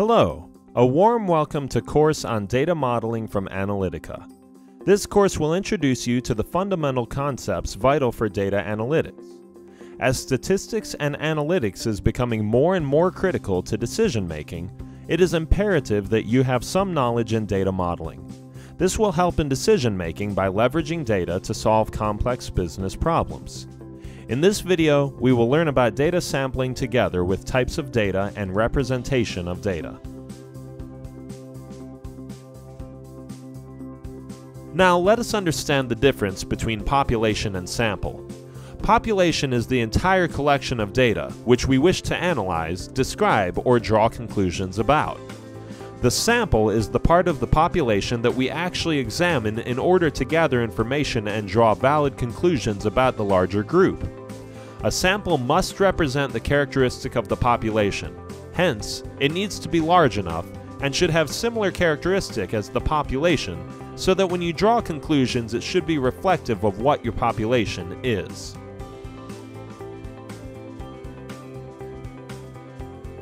Hello, a warm welcome to course on data modeling from Analyttica. This course will introduce you to the fundamental concepts vital for data analytics. As statistics and analytics is becoming more and more critical to decision making, it is imperative that you have some knowledge in data modeling. This will help in decision making by leveraging data to solve complex business problems. In this video, we will learn about data sampling together with types of data and representation of data. Now let us understand the difference between population and sample. Population is the entire collection of data which we wish to analyze, describe, or draw conclusions about. The sample is the part of the population that we actually examine in order to gather information and draw valid conclusions about the larger group. A sample must represent the characteristic of the population. Hence, it needs to be large enough and should have similar characteristic as the population so that when you draw conclusions it should be reflective of what your population is.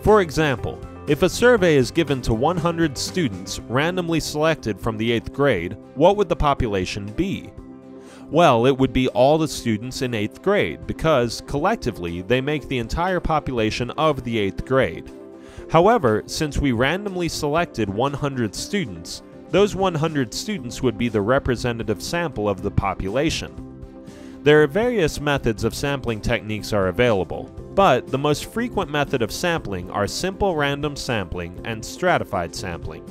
For example, if a survey is given to 100 students randomly selected from the 8th grade, what would the population be? Well, it would be all the students in 8th grade because, collectively, they make the entire population of the 8th grade. However, since we randomly selected 100 students, those 100 students would be the representative sample of the population. There are various methods of sampling techniques are available, but the most frequent method of sampling are simple random sampling and stratified sampling.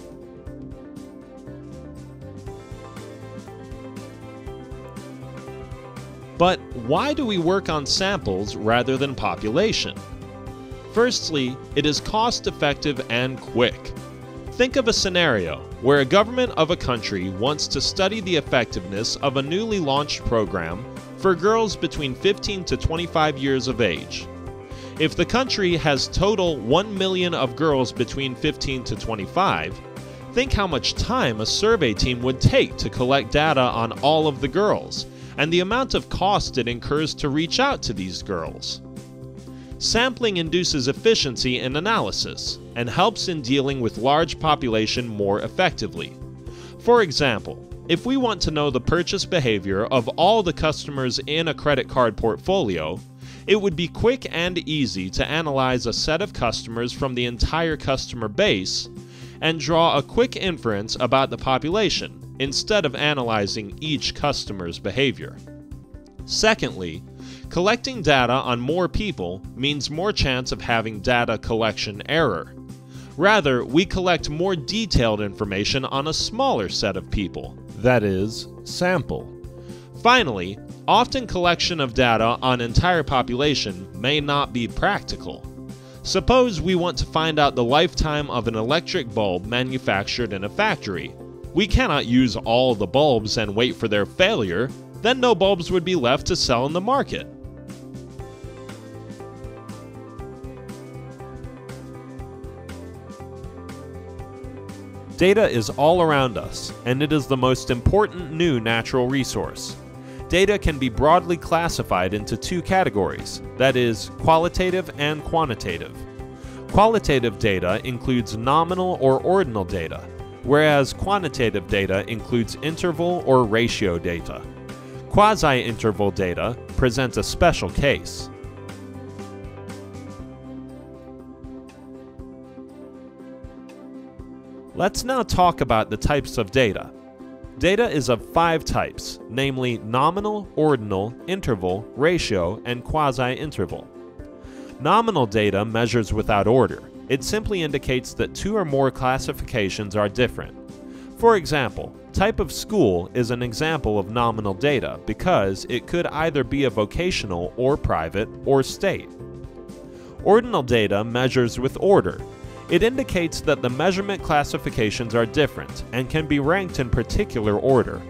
But why do we work on samples rather than population? Firstly, it is cost effective and quick. Think of a scenario where a government of a country wants to study the effectiveness of a newly launched program for girls between 15 to 25 years of age. If the country has total 1 million of girls between 15 to 25, think how much time a survey team would take to collect data on all of the girls and the amount of cost it incurs to reach out to these girls. Sampling induces efficiency in analysis and helps in dealing with large population more effectively. For example, if we want to know the purchase behavior of all the customers in a credit card portfolio, it would be quick and easy to analyze a set of customers from the entire customer base and draw a quick inference about the population instead of analyzing each customer's behavior. Secondly, collecting data on more people means more chance of having data collection error. Rather, we collect more detailed information on a smaller set of people, that is, sample. Finally, often collection of data on entire population may not be practical. Suppose we want to find out the lifetime of an electric bulb manufactured in a factory, we cannot use all the bulbs and wait for their failure, then no bulbs would be left to sell in the market. Data is all around us, and it is the most important new natural resource. Data can be broadly classified into two categories, that is, qualitative and quantitative. Qualitative data includes nominal or ordinal data, whereas quantitative data includes interval or ratio data. Quasi-interval data presents a special case. Let's now talk about the types of data. Data is of five types, namely nominal, ordinal, interval, ratio, and quasi-interval. Nominal data measures without order, it simply indicates that two or more classifications are different. For example, type of school is an example of nominal data because it could either be a vocational or private or state. Ordinal data measures with order. It indicates that the measurement classifications are different and can be ranked in particular order.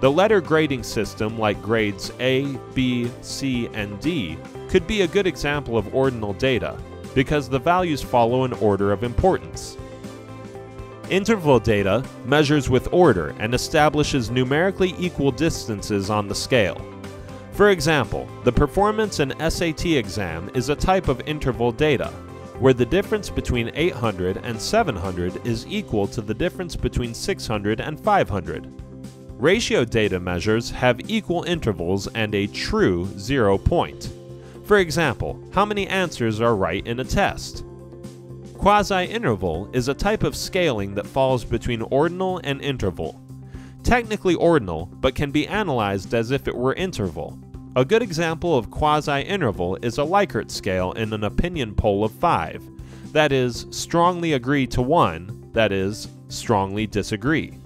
The letter grading system like grades A, B, C, and D could be a good example of ordinal data, because the values follow an order of importance. Interval data measures with order and establishes numerically equal distances on the scale. For example, the performance in SAT exam is a type of interval data, where the difference between 800 and 700 is equal to the difference between 600 and 500. Ratio data measures have equal intervals and a true zero point. For example, how many answers are right in a test? Quasi-interval is a type of scaling that falls between ordinal and interval. Technically ordinal, but can be analyzed as if it were interval. A good example of quasi-interval is a Likert scale in an opinion poll of 5. That is, strongly agree to 1, that is, strongly disagree.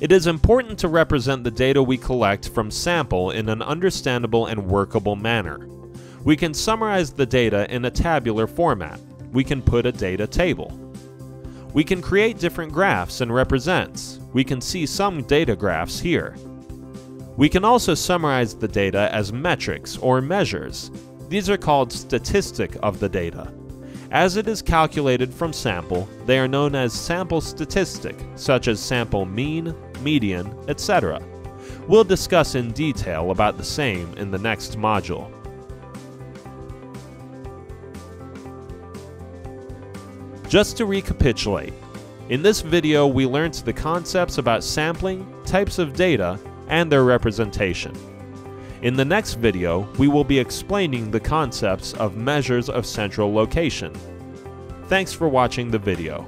It is important to represent the data we collect from sample in an understandable and workable manner. We can summarize the data in a tabular format. We can put a data table. We can create different graphs and represents. We can see some data graphs here. We can also summarize the data as metrics or measures. These are called statistic of the data. As it is calculated from sample, they are known as sample statistic, such as sample mean, median, etc. We'll discuss in detail about the same in the next module. Just to recapitulate, in this video we learned the concepts about sampling, types of data, and their representation. In the next video, we will be explaining the concepts of measures of central location. Thanks for watching the video.